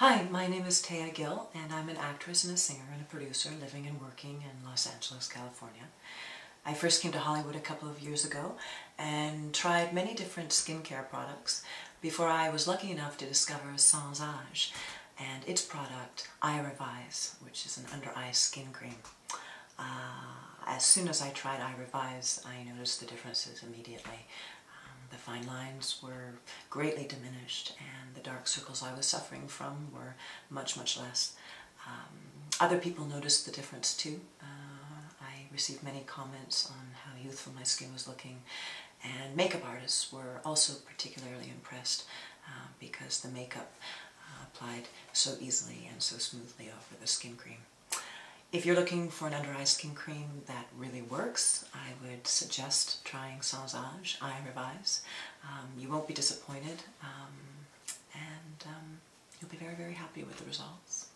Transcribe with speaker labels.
Speaker 1: Hi, my name is Thea Gill, and I'm an actress and a singer and a producer living and working in Los Angeles, California. I first came to Hollywood a couple of years ago and tried many different skincare products before I was lucky enough to discover Sans Age and its product, Eye Revise, which is an under-eye skin cream. Uh, as soon as I tried Eye Revise, I noticed the differences immediately. The fine lines were greatly diminished dark circles I was suffering from were much, much less. Um, other people noticed the difference too. Uh, I received many comments on how youthful my skin was looking and makeup artists were also particularly impressed uh, because the makeup uh, applied so easily and so smoothly over the skin cream. If you're looking for an under-eye skin cream that really works, I would suggest trying Sans Age Eye Revise. Um, you won't be disappointed um, and um, you'll be very, very happy with the results.